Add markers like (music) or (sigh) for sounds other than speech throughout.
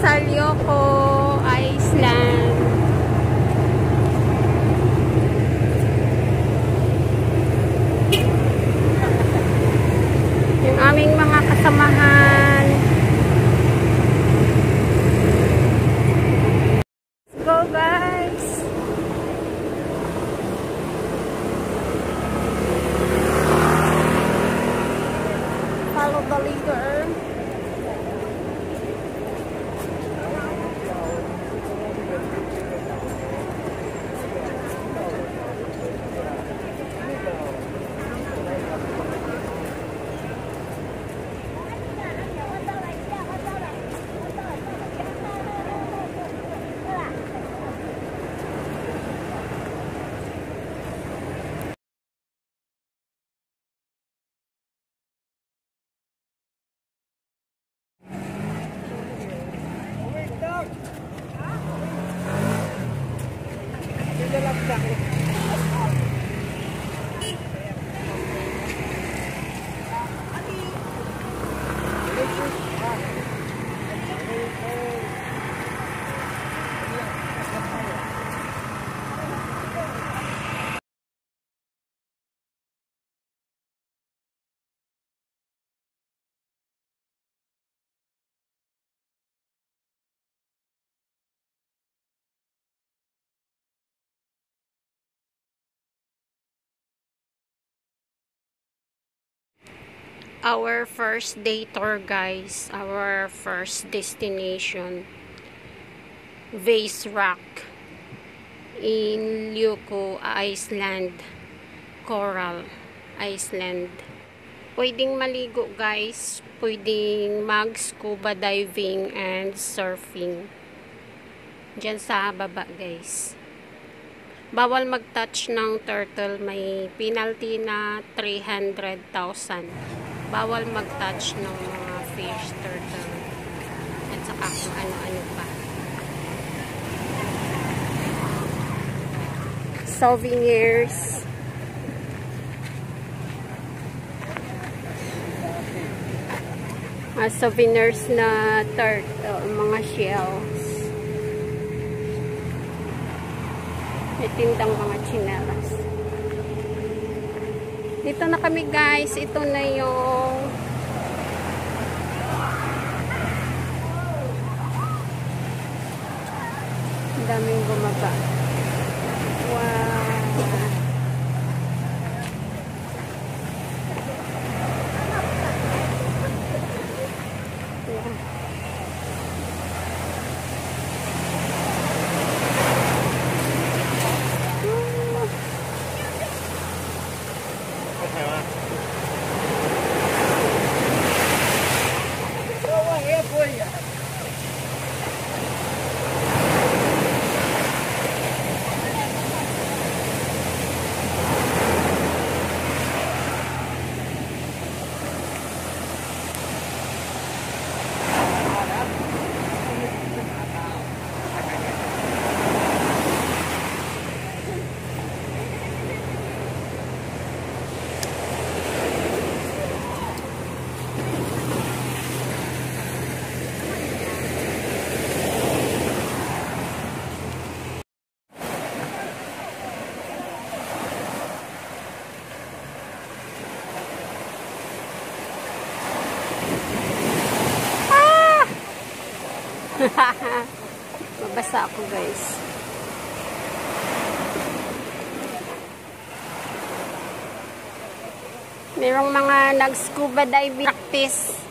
kami sa Lyoko Island. Our first day tour guys. Our first destination. Vase Rock. In Lyoko, Iceland. Coral Iceland. Pwedeng maligo guys. Pwedeng mag scuba diving and surfing. Diyan sa baba guys. Bawal mag-touch ng turtle. May penalty na 300,000. Bawal mag-touch ng mga fish, turtle. At saka kung ano-ano pa. Souvenirs. Mga souvenirs na turtle, mga shells. May tindang mga chinelas. Dito na kami guys. Ito na yung daming bumaba. Wow. (laughs) Mabasa ako guys. Merong mga nag-scuba diving practice.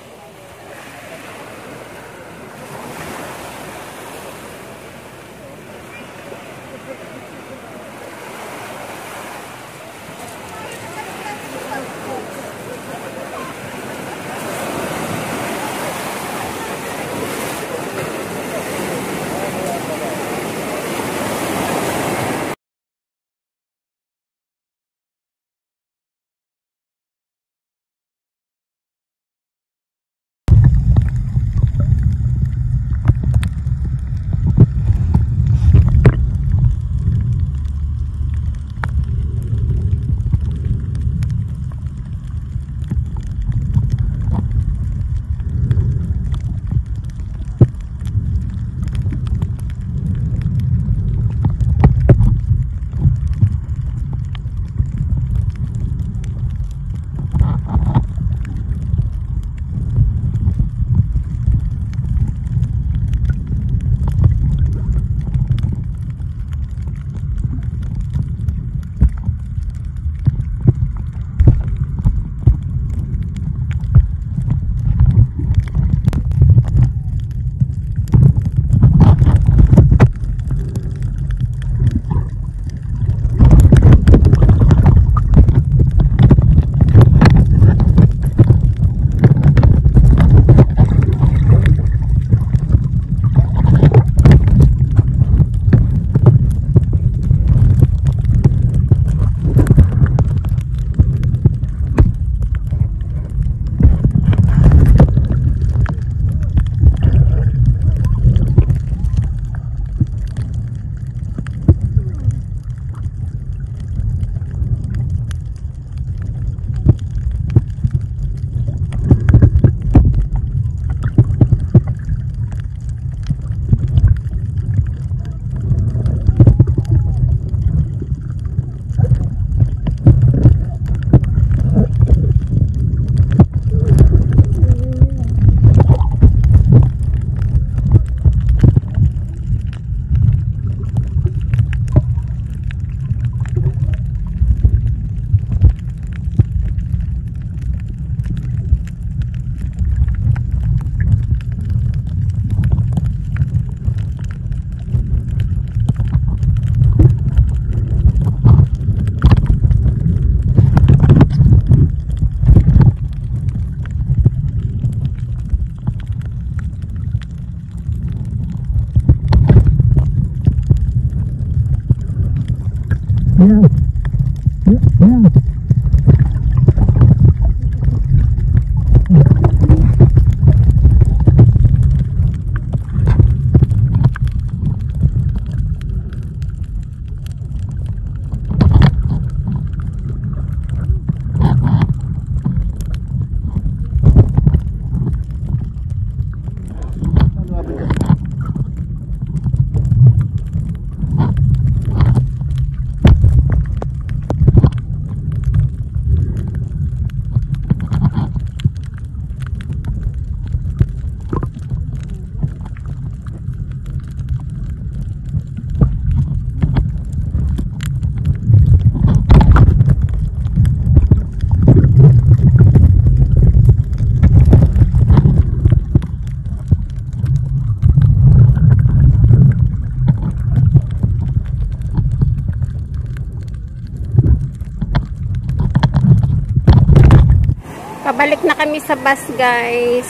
Pabalik na kami sa bus, guys.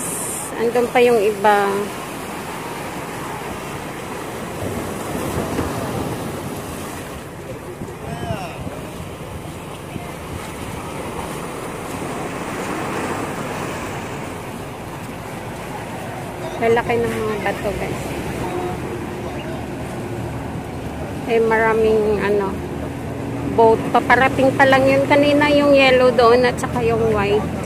Andun pa yung iba. Lalaki ng mga bato, guys. Eh, maraming, ano, boat. Paparating pa lang yun kanina yung yellow doon at saka yung white.